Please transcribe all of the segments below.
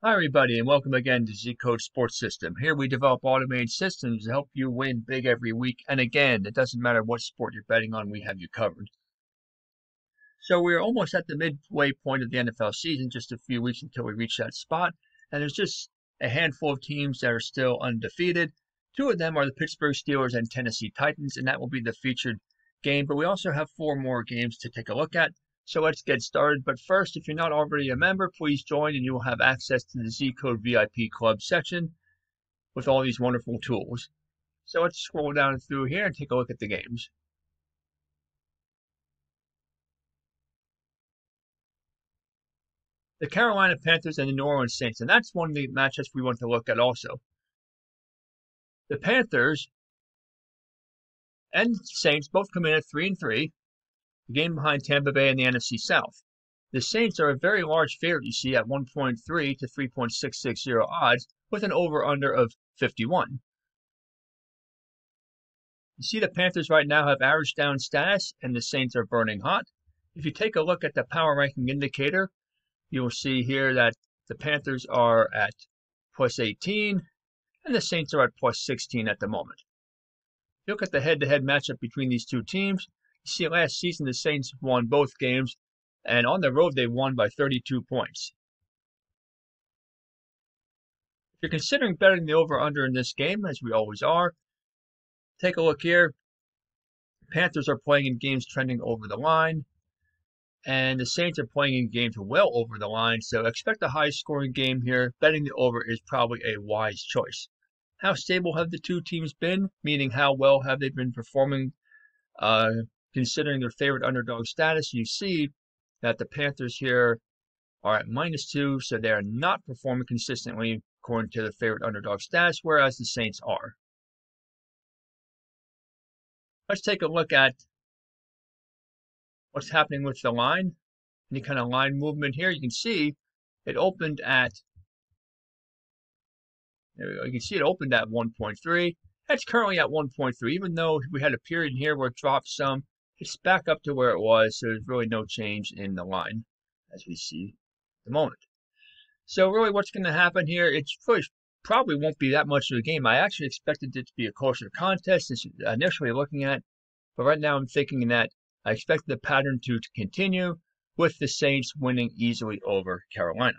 Hi, everybody, and welcome again to Z Code Sports System. Here we develop automated systems to help you win big every week. And again, it doesn't matter what sport you're betting on, we have you covered. So we're almost at the midway point of the NFL season, just a few weeks until we reach that spot. And there's just a handful of teams that are still undefeated. Two of them are the Pittsburgh Steelers and Tennessee Titans, and that will be the featured game. But we also have four more games to take a look at. So let's get started. But first, if you're not already a member, please join and you will have access to the Z Code VIP Club section with all these wonderful tools. So let's scroll down through here and take a look at the games. The Carolina Panthers and the New Orleans Saints, and that's one of the matchups we want to look at also. The Panthers and Saints both come in at three and three the game behind Tampa Bay in the NFC South. The Saints are a very large favorite, you see, at 1.3 to 3.660 odds with an over under of 51. You see, the Panthers right now have average down status and the Saints are burning hot. If you take a look at the power ranking indicator, you will see here that the Panthers are at plus 18 and the Saints are at plus 16 at the moment. If you Look at the head to head matchup between these two teams see last season the Saints won both games, and on the road they won by 32 points. If you're considering betting the over-under in this game, as we always are, take a look here. Panthers are playing in games trending over the line, and the Saints are playing in games well over the line, so expect a high-scoring game here. Betting the over is probably a wise choice. How stable have the two teams been? Meaning, how well have they been performing uh, considering their favorite underdog status, you see that the Panthers here are at minus two, so they are not performing consistently according to their favorite underdog status, whereas the Saints are. Let's take a look at what's happening with the line. Any kind of line movement here. You can see it opened at, there we go. You can see it opened at 1.3. That's currently at 1.3, even though we had a period here where it dropped some it's back up to where it was, so there's really no change in the line as we see at the moment. So really what's going to happen here, it's probably won't be that much of a game. I actually expected it to be a closer contest initially looking at, but right now I'm thinking that I expect the pattern to, to continue with the Saints winning easily over Carolina.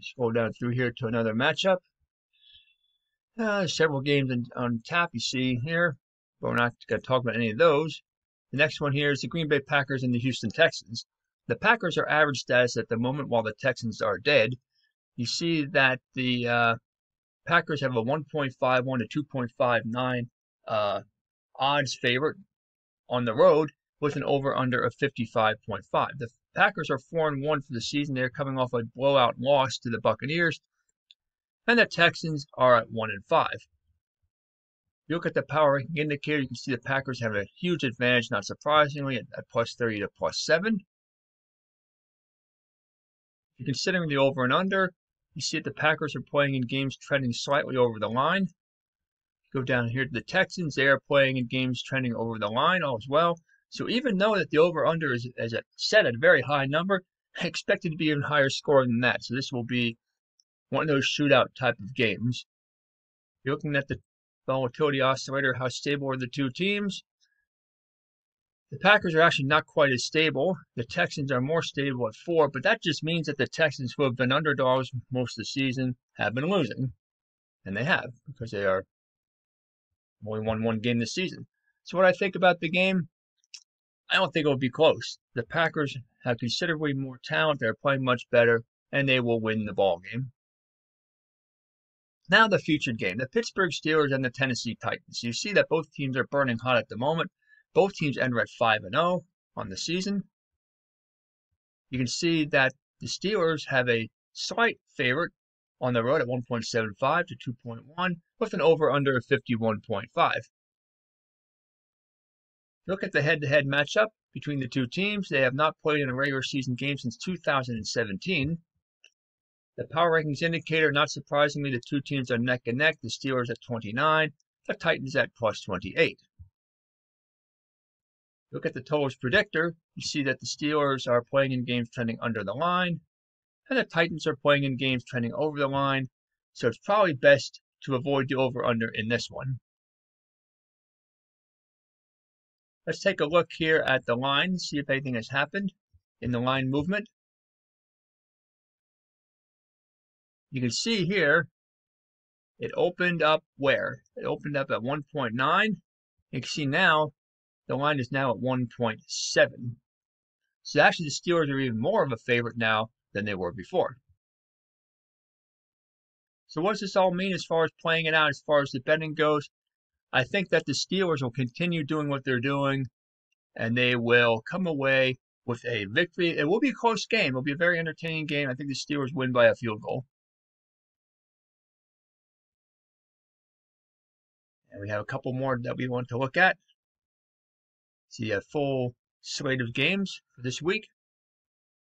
Scroll down through here to another matchup. Uh, several games on, on tap you see here, but we're not going to talk about any of those. The next one here is the Green Bay Packers and the Houston Texans. The Packers are average status at the moment while the Texans are dead. You see that the uh, Packers have a 1.51 to 2.59 uh, odds favorite on the road with an over under of 55.5. The Packers are 4 and 1 for the season. They're coming off a blowout loss to the Buccaneers and the Texans are at 1 and 5. You look at the power ranking indicator, you can see the Packers have a huge advantage, not surprisingly, at, at plus 30 to plus 7. If you're considering the over and under, you see that the Packers are playing in games trending slightly over the line. Go down here to the Texans, they are playing in games trending over the line all as well. So even though that the over under is, is set at a very high number, I expect it to be even higher score than that. So this will be one of those shootout type of games. You're looking at the volatility oscillator, how stable are the two teams? The Packers are actually not quite as stable. The Texans are more stable at four, but that just means that the Texans, who have been underdogs most of the season, have been losing. And they have, because they are only won one game this season. So what I think about the game, I don't think it will be close. The Packers have considerably more talent. They're playing much better, and they will win the ball game. Now the featured game, the Pittsburgh Steelers and the Tennessee Titans. You see that both teams are burning hot at the moment. Both teams enter at 5 and 0 on the season. You can see that the Steelers have a slight favorite on the road at 1.75 to 2.1 with an over under of 51.5. Look at the head to head matchup between the two teams. They have not played in a regular season game since 2017. The power rankings indicator, not surprisingly, the two teams are neck and neck. The Steelers at 29, the Titans at plus 28. Look at the totals predictor. You see that the Steelers are playing in games trending under the line, and the Titans are playing in games trending over the line. So it's probably best to avoid the over under in this one. Let's take a look here at the line, see if anything has happened in the line movement. You can see here, it opened up where? It opened up at 1.9. You can see now, the line is now at 1.7. So actually the Steelers are even more of a favorite now than they were before. So what does this all mean as far as playing it out, as far as the betting goes? I think that the Steelers will continue doing what they're doing, and they will come away with a victory. It will be a close game. It will be a very entertaining game. I think the Steelers win by a field goal. And we have a couple more that we want to look at. See a full slate of games for this week.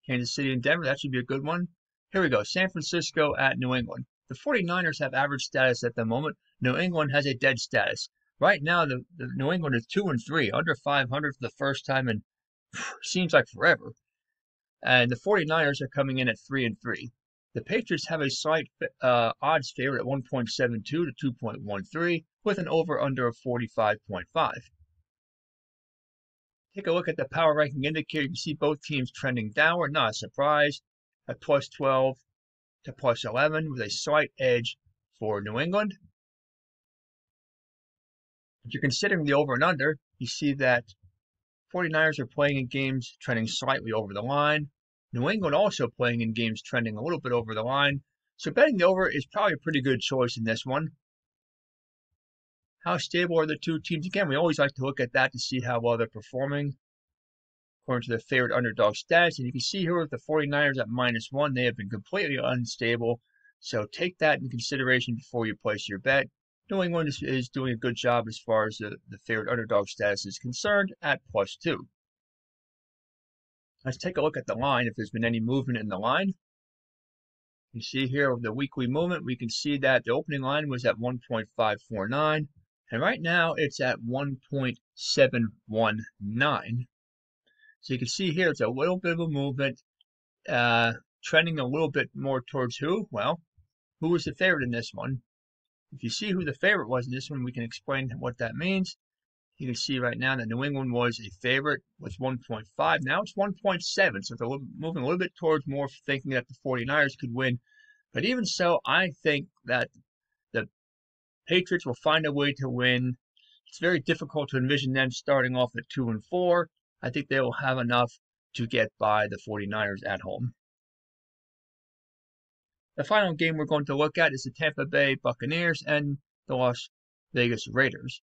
Kansas City and Denver, that should be a good one. Here we go. San Francisco at New England. The 49ers have average status at the moment. New England has a dead status. Right now, the, the New England is 2 and 3, under 500 for the first time in seems like forever. And the 49ers are coming in at 3 and 3. The Patriots have a slight uh, odds favorite at 1.72 to 2.13 with an over under of 45.5. Take a look at the power ranking indicator. You can see both teams trending downward. Not a surprise. At plus 12 to plus 11 with a slight edge for New England. If you're considering the over and under, you see that 49ers are playing in games trending slightly over the line. New England also playing in games trending a little bit over the line. So betting the over is probably a pretty good choice in this one. How stable are the two teams? Again, we always like to look at that to see how well they're performing according to the favorite underdog stats. And you can see here with the 49ers at minus one, they have been completely unstable. So take that in consideration before you place your bet. New England is, doing a good job as far as the, the favorite underdog status is concerned at plus two. Let's take a look at the line, if there's been any movement in the line. You see here with the weekly movement, we can see that the opening line was at 1.549. And right now it's at 1.719. So you can see here it's a little bit of a movement, uh, trending a little bit more towards who? Well, who was the favorite in this one? If you see who the favorite was in this one, we can explain what that means. You can see right now that New England was a favorite with 1.5. Now it's 1.7, so they're moving a little bit towards more thinking that the 49ers could win. But even so, I think that the Patriots will find a way to win. It's very difficult to envision them starting off at 2 and 4. I think they will have enough to get by the 49ers at home. The final game we're going to look at is the Tampa Bay Buccaneers and the Las Vegas Raiders.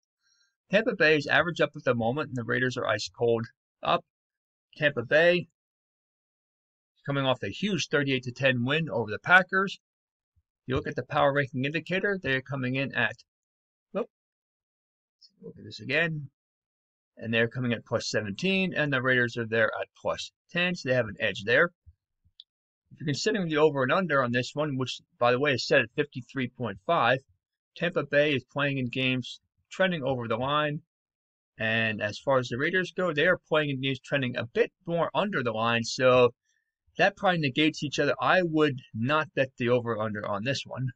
Tampa Bay is average up at the moment, and the Raiders are ice cold up. Tampa Bay coming off a huge 38 to 10 win over the Packers you look at the power ranking indicator, they're coming in at, whoop, look at this again, and they're coming at plus 17, and the Raiders are there at plus 10, so they have an edge there. If you're considering the over and under on this one, which by the way is set at 53.5, Tampa Bay is playing in games trending over the line. And as far as the Raiders go, they are playing in games trending a bit more under the line. So that probably negates each other. I would not bet the over under on this one.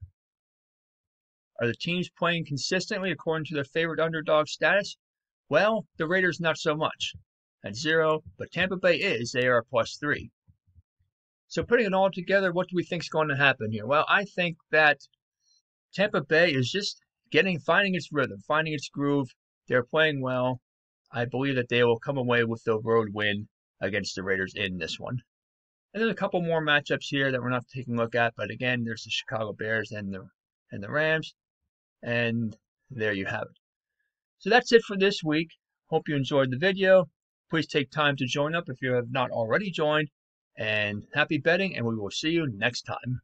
Are the teams playing consistently according to their favorite underdog status? Well, the Raiders not so much at zero, but Tampa Bay is. They are plus three. So putting it all together, what do we think is going to happen here? Well, I think that Tampa Bay is just getting finding its rhythm, finding its groove. They're playing well. I believe that they will come away with the road win against the Raiders in this one. And there's a couple more matchups here that we're not taking a look at, but again, there's the Chicago Bears and the and the Rams, and there you have it. So that's it for this week. Hope you enjoyed the video. Please take time to join up if you have not already joined. And happy betting, and we will see you next time.